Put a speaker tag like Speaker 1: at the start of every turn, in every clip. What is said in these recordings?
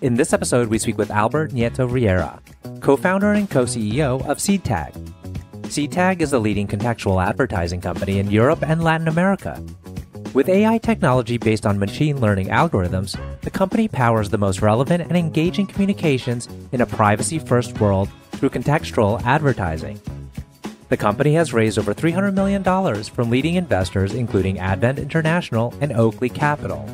Speaker 1: In this episode, we speak with Albert Nieto Riera, co founder and co CEO of Seedtag. Seedtag is a leading contextual advertising company in Europe and Latin America. With AI technology based on machine learning algorithms, the company powers the most relevant and engaging communications in a privacy first world through contextual advertising. The company has raised over $300 million from leading investors including Advent International and Oakley Capital.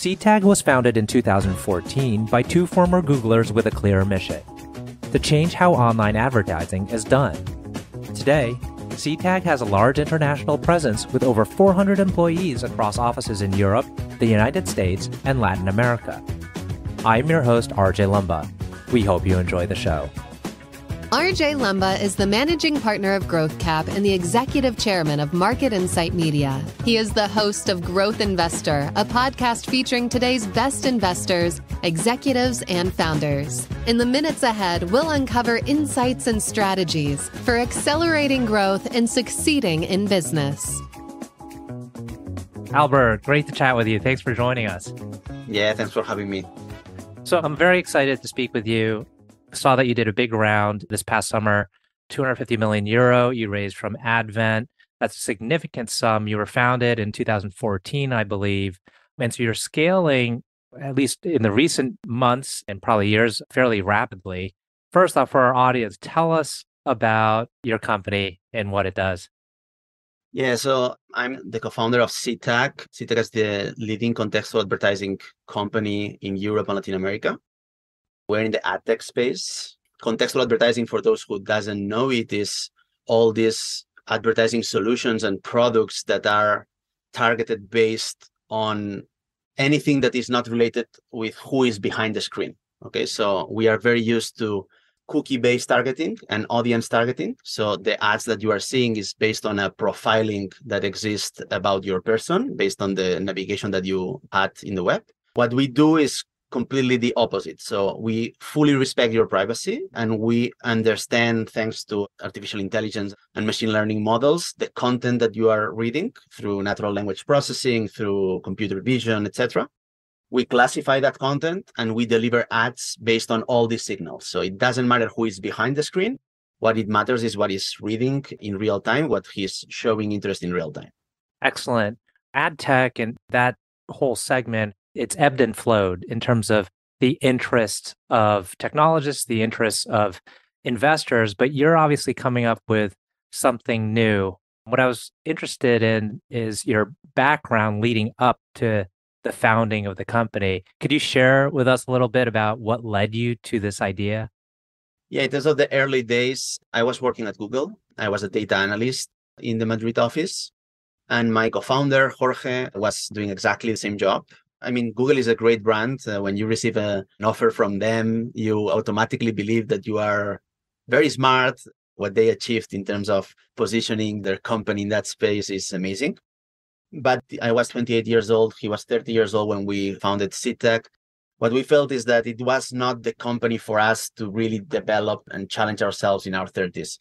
Speaker 1: Seedtag was founded in 2014 by two former Googlers with a clear mission to change how online advertising is done. Today, Seedtag has a large international presence with over 400 employees across offices in Europe, the United States, and Latin America. I'm your host, RJ Lumba. We hope you enjoy the show.
Speaker 2: RJ Lumba is the managing partner of GrowthCap and the executive chairman of Market Insight Media. He is the host of Growth Investor, a podcast featuring today's best investors, executives, and founders. In the minutes ahead, we'll uncover insights and strategies for accelerating growth and succeeding in business.
Speaker 1: Albert, great to chat with you. Thanks for joining us.
Speaker 3: Yeah, thanks for having me.
Speaker 1: So, I'm very excited to speak with you saw that you did a big round this past summer, 250 million euro you raised from Advent. That's a significant sum. You were founded in 2014, I believe. And so you're scaling, at least in the recent months and probably years, fairly rapidly. First off, for our audience, tell us about your company and what it does.
Speaker 3: Yeah, so I'm the co-founder of Seedtag. Seedtag is the leading contextual advertising company in Europe and Latin America. We're in the ad tech space. Contextual advertising, for those who doesn't know it, is all these advertising solutions and products that are targeted based on anything that is not related with who is behind the screen. Okay, so we are very used to cookie based targeting and audience targeting. So the ads that you are seeing is based on a profiling that exists about your person based on the navigation that you had in the web. What we do is completely the opposite. So we fully respect your privacy and we understand, thanks to artificial intelligence and machine learning models, the content that you are reading through natural language processing, through computer vision, etc. We classify that content and we deliver ads based on all these signals. So it doesn't matter who is behind the screen. What it matters is what he's reading in real time, what he's showing interest in real time.
Speaker 1: Excellent. Ad tech and that whole segment it's ebbed and flowed in terms of the interests of technologists, the interests of investors, but you're obviously coming up with something new. What I was interested in is your background leading up to the founding of the company. Could you share with us a little bit about what led you to this idea?
Speaker 3: Yeah, in terms of the early days, I was working at Google. I was a data analyst in the Madrid office. And my co founder, Jorge, was doing exactly the same job. I mean, Google is a great brand. Uh, when you receive a, an offer from them, you automatically believe that you are very smart. What they achieved in terms of positioning their company in that space is amazing. But I was 28 years old. He was 30 years old when we founded Seedtag. What we felt is that it was not the company for us to really develop and challenge ourselves in our 30s.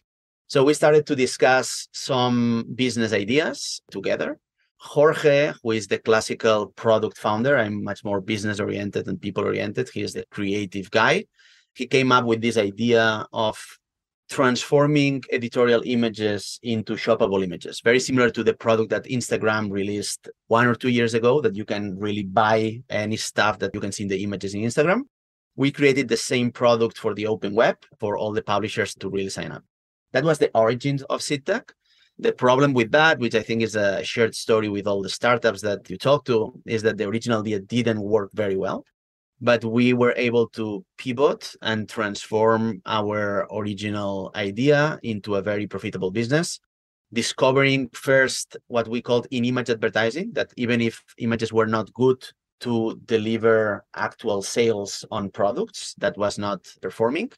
Speaker 3: So we started to discuss some business ideas together Jorge, who is the classical product founder, I'm much more business oriented and people oriented. He is the creative guy. He came up with this idea of transforming editorial images into shoppable images, very similar to the product that Instagram released one or two years ago, that you can really buy any stuff that you can see in the images in Instagram. We created the same product for the open web for all the publishers to really sign up. That was the origins of Seedtag. The problem with that, which I think is a shared story with all the startups that you talk to, is that the original idea didn't work very well. But we were able to pivot and transform our original idea into a very profitable business, discovering first what we called in image advertising, that even if images were not good to deliver actual sales on products, that was not performing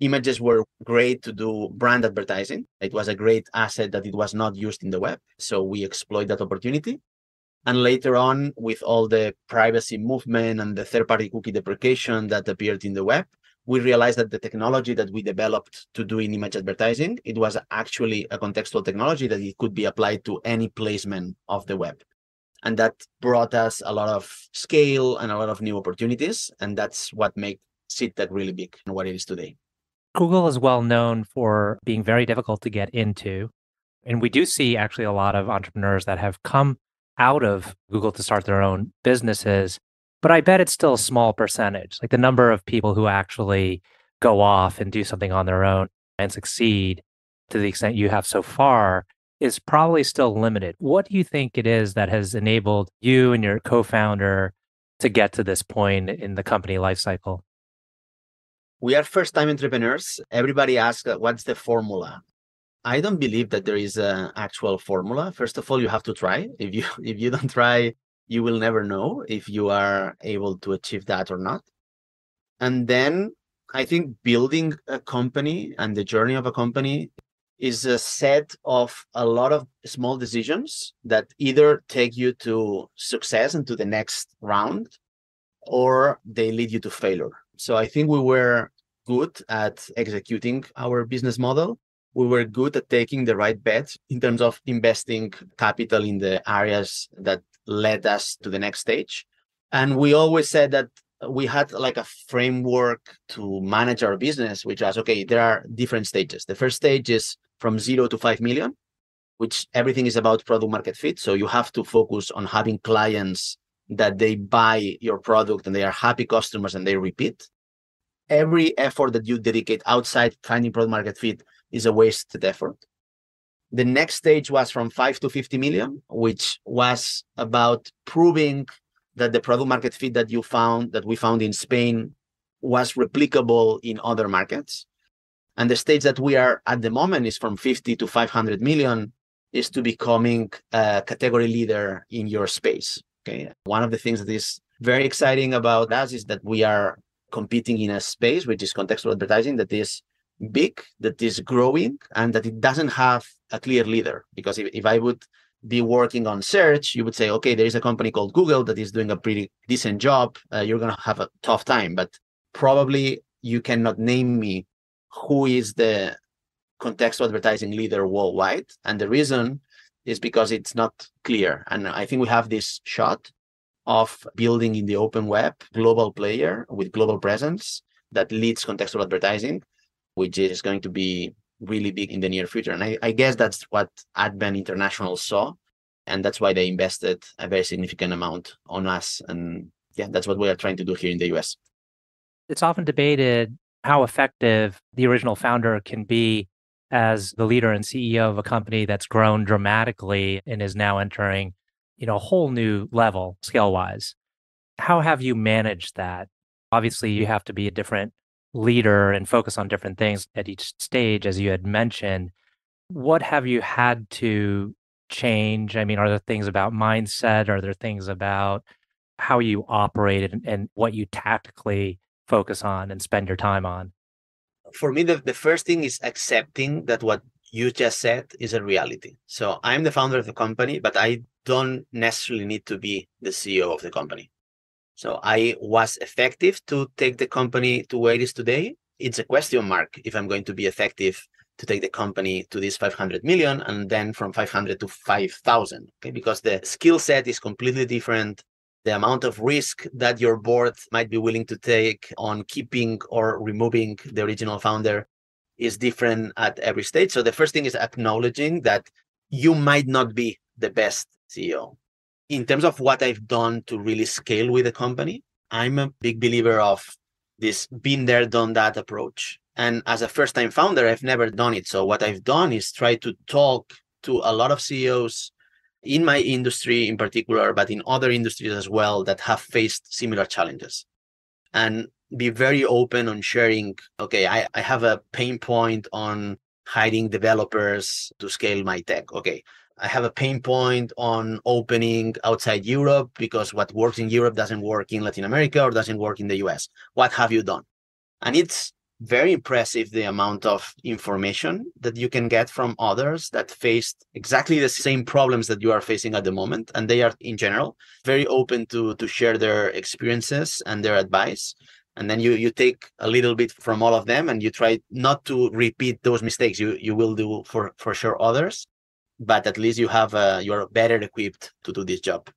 Speaker 3: images were great to do brand advertising. It was a great asset that it was not used in the web. So we exploit that opportunity. And later on, with all the privacy movement and the third party cookie deprecation that appeared in the web, we realized that the technology that we developed to do in image advertising, it was actually a contextual technology that it could be applied to any placement of the web. And that brought us a lot of scale and a lot of new opportunities. And that's what made Seedtag really big and what it is today.
Speaker 1: Google is well known for being very difficult to get into. And we do see actually a lot of entrepreneurs that have come out of Google to start their own businesses. But I bet it's still a small percentage. Like the number of people who actually go off and do something on their own and succeed to the extent you have so far is probably still limited. What do you think it is that has enabled you and your co founder to get to this point in the company lifecycle?
Speaker 3: We are first time entrepreneurs. Everybody asks, uh, what's the formula? I don't believe that there is an actual formula. First of all, you have to try. If you if you don't try, you will never know if you are able to achieve that or not. And then I think building a company and the journey of a company is a set of a lot of small decisions that either take you to success and to the next round or they lead you to failure. So I think we were good at executing our business model we were good at taking the right bets in terms of investing capital in the areas that led us to the next stage. And we always said that we had like a framework to manage our business, which was okay, there are different stages. The first stage is from zero to 5 million, which everything is about product market fit. So you have to focus on having clients that they buy your product and they are happy customers and they repeat. Every effort that you dedicate outside finding product market fit is a wasted effort. The next stage was from 5 to 50 million, which was about proving that the product market fit that you found, that we found in Spain, was replicable in other markets. And the stage that we are at the moment is from 50 to 500 million, is to becoming a category leader in your space. Okay. One of the things that is very exciting about us is that we are competing in a space which is contextual advertising that is big, that is growing, and that it doesn't have a clear leader. Because if, if I would be working on search, you would say, okay, there is a company called Google that is doing a pretty decent job. Uh, you're going to have a tough time, but probably you cannot name me who is the contextual advertising leader worldwide. And the reason is because it's not clear. And I think we have this shot of building in the open web global player with global presence that leads contextual advertising which is going to be really big in the near future. And I, I guess that's what Advent International saw. And that's why they invested a very significant amount on us. And yeah, that's what we are trying to do here in the US.
Speaker 1: It's often debated how effective the original founder can be as the leader and CEO of a company that's grown dramatically and is now entering, you know, a whole new level scale wise. How have you managed that? Obviously, you have to be a different leader and focus on different things at each stage, as you had mentioned. What have you had to change? I mean, are there things about mindset? Are there things about how you operate and, and what you tactically focus on and spend your time on?
Speaker 3: For me, the, the first thing is accepting that what you just said is a reality. So I'm the founder of the company, but I don't necessarily need to be the CEO of the company. So I was effective to take the company to where it is today. It's a question mark if I'm going to be effective to take the company to this 500 million and then from 500 to 5,000. Okay, because the skill set is completely different. The amount of risk that your board might be willing to take on keeping or removing the original founder is different at every stage. So the first thing is acknowledging that you might not be the best CEO in terms of what I've done to really scale with the company, I'm a big believer of this been there, done that approach. And as a first time founder, I've never done it. So what I've done is try to talk to a lot of CEOs in my industry in particular, but in other industries as well that have faced similar challenges. And be very open on sharing, okay, I, I have a pain point on hiring developers to scale my tech. Okay, I have a pain point on opening outside Europe because what works in Europe doesn't work in Latin America or doesn't work in the US. What have you done? And it's very impressive the amount of information that you can get from others that faced exactly the same problems that you are facing at the moment and they are in general very open to to share their experiences and their advice. And then you you take a little bit from all of them and you try not to repeat those mistakes. You you will do for for sure others but at least you have uh, you're better equipped to do this job.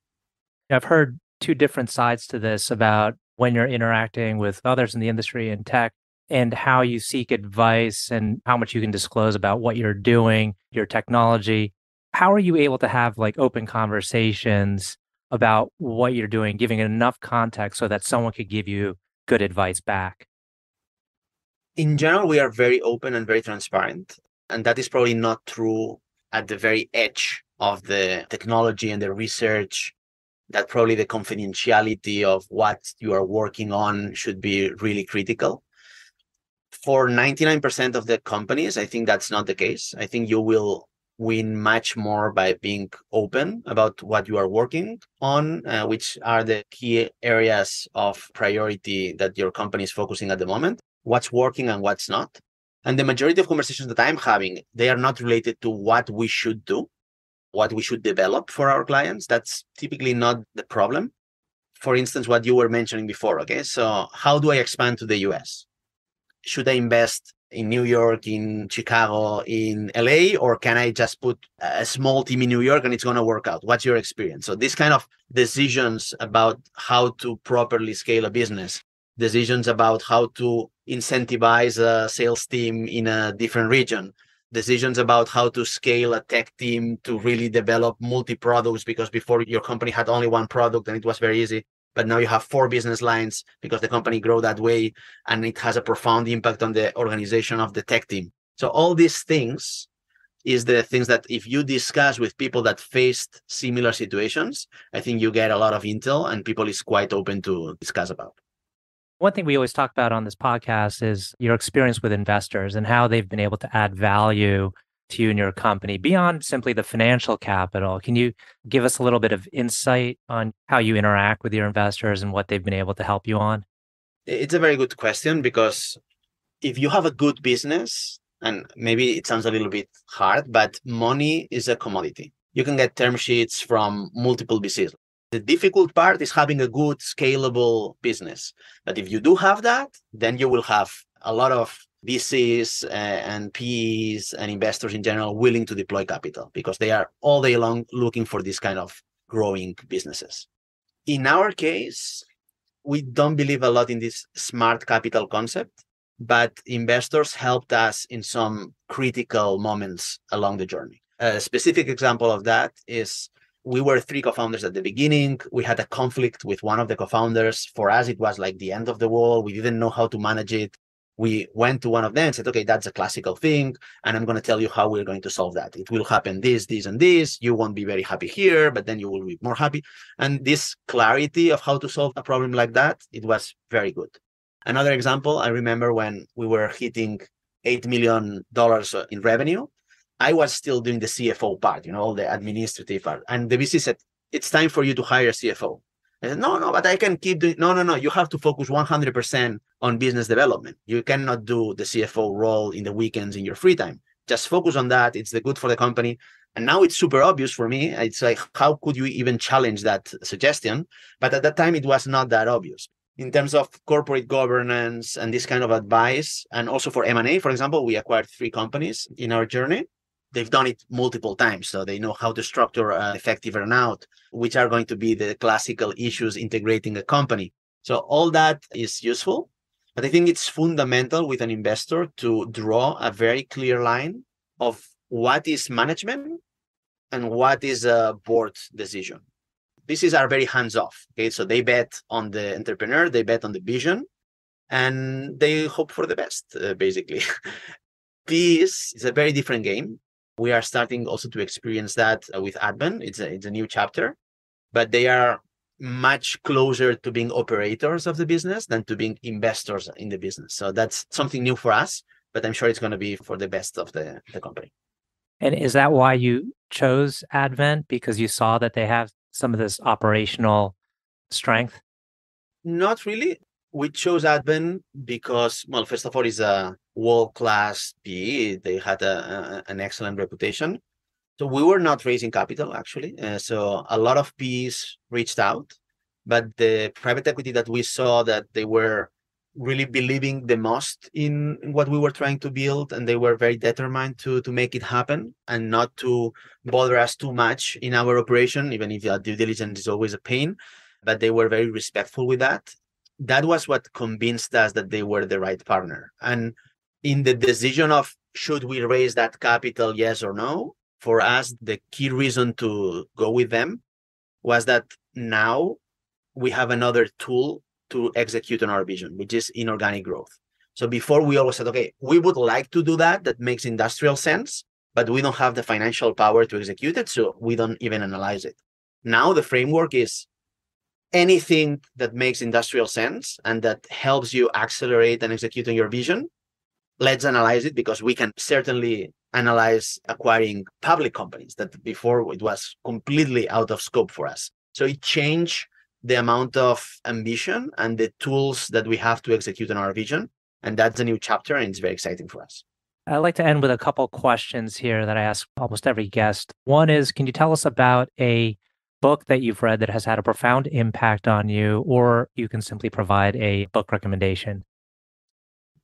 Speaker 1: I've heard two different sides to this about when you're interacting with others in the industry and tech and how you seek advice and how much you can disclose about what you're doing, your technology. How are you able to have like open conversations about what you're doing, giving enough context so that someone could give you good advice back?
Speaker 3: In general, we are very open and very transparent. And that is probably not true at the very edge of the technology and the research that probably the confidentiality of what you are working on should be really critical. For 99% of the companies, I think that's not the case. I think you will win much more by being open about what you are working on, uh, which are the key areas of priority that your company is focusing at the moment, what's working and what's not. And the majority of conversations that I'm having, they are not related to what we should do, what we should develop for our clients. That's typically not the problem. For instance, what you were mentioning before. Okay. So, how do I expand to the US? Should I invest in New York, in Chicago, in LA, or can I just put a small team in New York and it's going to work out? What's your experience? So, these kind of decisions about how to properly scale a business, decisions about how to incentivize a sales team in a different region, decisions about how to scale a tech team to really develop multi products because before your company had only one product and it was very easy but now you have four business lines because the company grow that way and it has a profound impact on the organization of the tech team. So all these things is the things that if you discuss with people that faced similar situations i think you get a lot of intel and people is quite open to discuss about.
Speaker 1: One thing we always talk about on this podcast is your experience with investors and how they've been able to add value to you and your company beyond simply the financial capital. Can you give us a little bit of insight on how you interact with your investors and what they've been able to help you on?
Speaker 3: It's a very good question because if you have a good business, and maybe it sounds a little bit hard, but money is a commodity. You can get term sheets from multiple VCs. The difficult part is having a good, scalable business. But if you do have that, then you will have a lot of VCs uh, and PEs and investors in general willing to deploy capital because they are all day long looking for this kind of growing businesses. In our case, we don't believe a lot in this smart capital concept, but investors helped us in some critical moments along the journey. A specific example of that is we were three co-founders at the beginning. We had a conflict with one of the co-founders. For us, it was like the end of the world. We didn't know how to manage it we went to one of them and said, okay, that's a classical thing. And I'm going to tell you how we're going to solve that. It will happen this, this, and this. You won't be very happy here, but then you will be more happy. And this clarity of how to solve a problem like that, it was very good. Another example, I remember when we were hitting $8 million uh, in revenue, I was still doing the CFO part, you know, all the administrative part. And the VC said, it's time for you to hire a CFO. Said, no, no, but I can keep doing. No, no, no. You have to focus 100% on business development. You cannot do the CFO role in the weekends in your free time. Just focus on that. It's the good for the company. And now it's super obvious for me. It's like, how could you even challenge that suggestion? But at that time, it was not that obvious. In terms of corporate governance and this kind of advice, and also for M&A, for example, we acquired three companies in our journey they've done it multiple times so they know how to structure an effective earnout which are going to be the classical issues integrating a company. So all that is useful but i think it's fundamental with an investor to draw a very clear line of what is management and what is a board decision. This is are very hands off okay? So they bet on the entrepreneur they bet on the vision and they hope for the best uh, basically. This is a very different game we are starting also to experience that uh, with Advent. It's a, it's a new chapter, but they are much closer to being operators of the business than to being investors in the business. So that's something new for us, but I'm sure it's going to be for the best of the, the company.
Speaker 1: And is that why you chose Advent? Because you saw that they have some of this operational strength?
Speaker 3: Not really. We chose Advent because, well, first of all, it's a world class PE. They had a, a, an excellent reputation. So we were not raising capital actually. Uh, so a lot of PEs reached out, but the private equity that we saw that they were really believing the most in what we were trying to build and they were very determined to to make it happen and not to bother us too much in our operation even if due diligence is always a pain but they were very respectful with that that was what convinced us that they were the right partner and in the decision of should we raise that capital yes or no for us the key reason to go with them was that now we have another tool to execute on our vision, which is inorganic growth. So before we always said, okay, we would like to do that. That makes industrial sense, but we don't have the financial power to execute it. So we don't even analyze it. Now the framework is anything that makes industrial sense and that helps you accelerate and execute on your vision. Let's analyze it because we can certainly analyze acquiring public companies that before it was completely out of scope for us. So it changed the amount of ambition and the tools that we have to execute on our vision. And that's a new chapter, and it's very exciting for us.
Speaker 1: I'd like to end with a couple questions here that I ask almost every guest. One is Can you tell us about a book that you've read that has had a profound impact on you, or you can simply provide a book recommendation?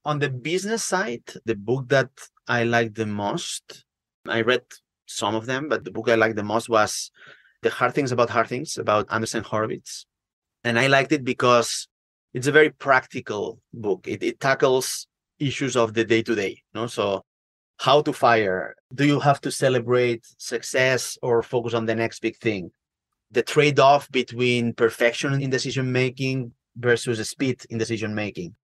Speaker 3: On the business side, the book that I liked the most, I read some of them, but the book I liked the most was the Hard Things About Hard Things about Andreessen Horowitz. And I liked it because it's a very practical book. It, it tackles issues of the day to day. You So, how to fire? Do you have to celebrate success or focus on the next big thing? The trade off between perfection in decision making versus speed in decision making.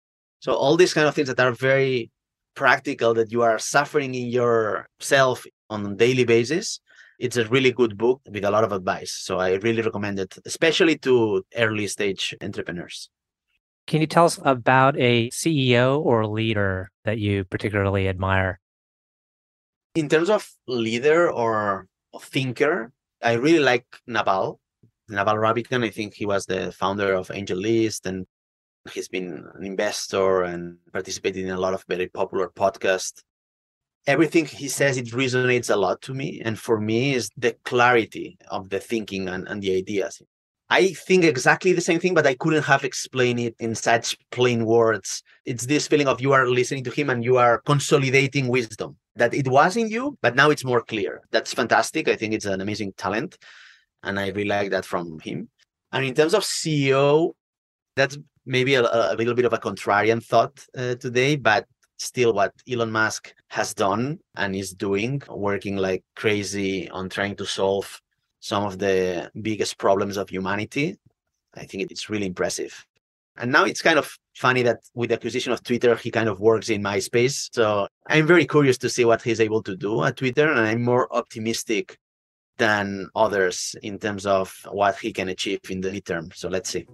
Speaker 3: So, all these kind of things that are very practical that you are suffering in yourself on a daily basis it's a really good book with a lot of advice. So I really recommend it, especially to early stage entrepreneurs.
Speaker 1: Can you tell us about a CEO or leader that you particularly admire?
Speaker 3: In terms of leader or thinker, I really like Naval. Naval Ravikant, I think he was the founder of AngelList and he's been an investor and participated in a lot of very popular podcasts. Everything he says it resonates a lot to me. And for me is the clarity of the thinking and, and the ideas. I think exactly the same thing but i couldn't have explained it in such plain words. It's this feeling of you are listening to him and you are consolidating wisdom. That it was in you but now it's more clear. That's fantastic. I think it's an amazing talent and i really like that from him. And in terms of ceo that's maybe a, a little bit of a contrarian thought uh, today but still what Elon Musk has done and is doing, working like crazy on trying to solve some of the biggest problems of humanity. I think it's really impressive. And now it's kind of funny that with the acquisition of Twitter, he kind of works in MySpace. So I'm very curious to see what he's able to do at Twitter. And I'm more optimistic than others in terms of what he can achieve in the midterm. So let's see.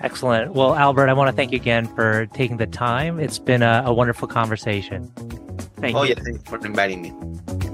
Speaker 1: Excellent. Well, Albert, I want to thank you again for taking the time. It's been a, a wonderful conversation. Thank you.
Speaker 3: oh,
Speaker 1: you.
Speaker 3: yeah, thanks for inviting me.